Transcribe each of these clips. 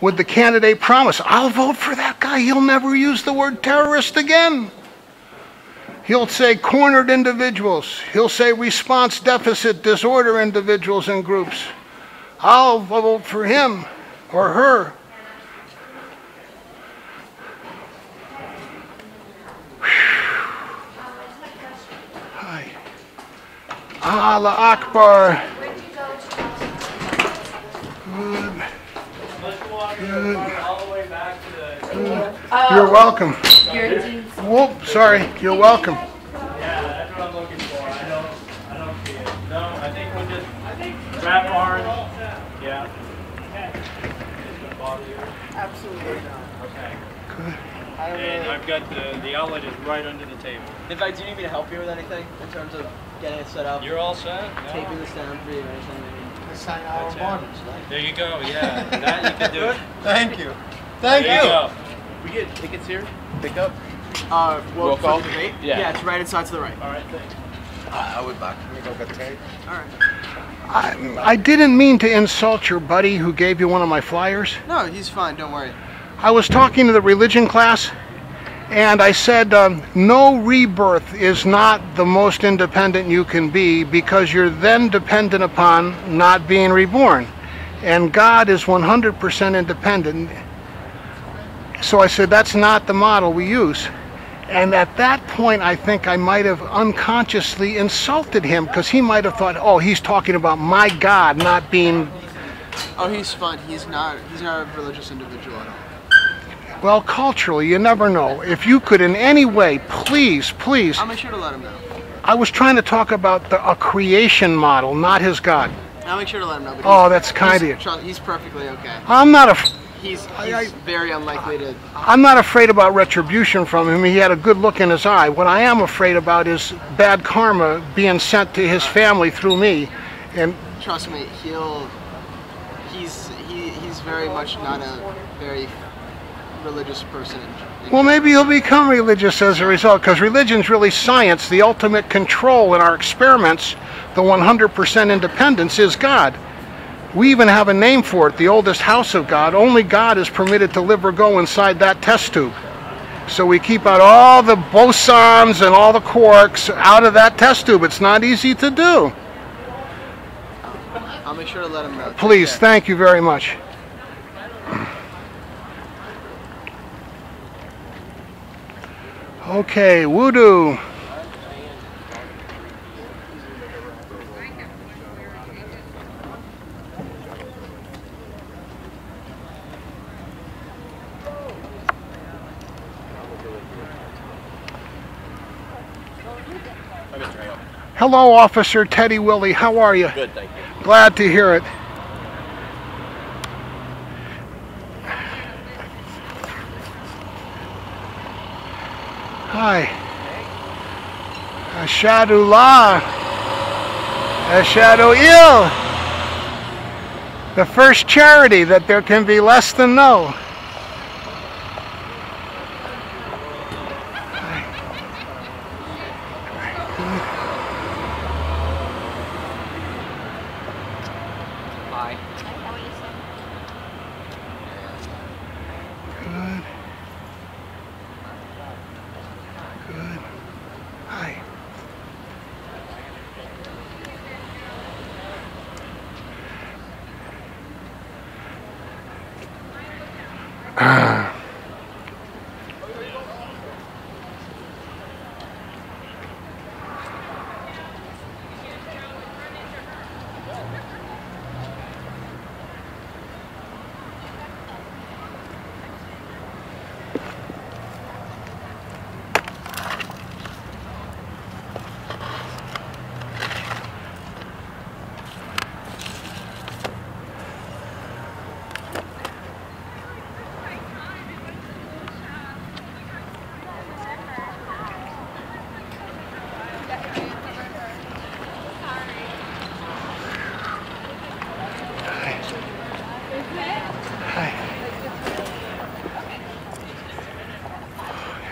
with the candidate promise, I'll vote for that guy. He'll never use the word terrorist again. He'll say cornered individuals. He'll say response deficit disorder individuals and groups. I'll vote for him or her. Hi. Allah Akbar. Good. You're welcome. Whoop, sorry. You're welcome. Yeah, that's what I'm looking for. I don't, I don't see it. No, I think we'll just, I think wrap orange. Yeah. It's gonna bother you? Absolutely not. Okay. Good. I don't And. I've got the, the outlet is right under the table. In fact, do you need me to help you with anything in terms of getting it set up, You're all set? No? taping this down for you, or anything? Sign our That's it. bonnets, There you go, yeah. That you can do. It. Thank you. There Thank you you. go. We get tickets here. Pick up. Uh, well, Roll for call? the debate? Yeah. Yeah, it's right inside to the right. All right, thanks. I would back. Can we go get tape? All right. I, I didn't mean to insult your buddy who gave you one of my flyers. No, he's fine. Don't worry. I was talking to the religion class, and I said, um, no rebirth is not the most independent you can be because you're then dependent upon not being reborn. And God is 100% independent. So I said, that's not the model we use. And at that point, I think I might have unconsciously insulted him because he might have thought, oh, he's talking about my God not being Oh, he's fun. He's not. He's not a religious individual at all. Well, culturally, you never know. If you could in any way, please, please. I'll make sure to let him know. I was trying to talk about the, a creation model, not his God. I'll make sure to let him know. Oh, that's kind of you. He's perfectly okay. I'm not af- He's, he's I- I- very unlikely to. I'm not afraid about retribution from him. He had a good look in his eye. What I am afraid about is bad karma being sent to his family through me. And Trust me, he'll. He's he, he's very much not a very religious person. in- in- well, maybe you'll become religious as a result, because religion's really science. The ultimate control in our experiments, the 100% independence, is God. We even have a name for it, the oldest house of God. Only God is permitted to live or go inside that test tube. So we keep out all the bosons and all the quarks out of that test tube. It's not easy to do. I'll make sure to let him know. Please, thank you very much. Okay, Voodoo. Hello, Officer Teddy Willie. How are you? Good, thank you. Glad to hear it. Hi. Ashadullah. Ashadu The first charity that there can be less than no. Bye.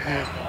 Hi.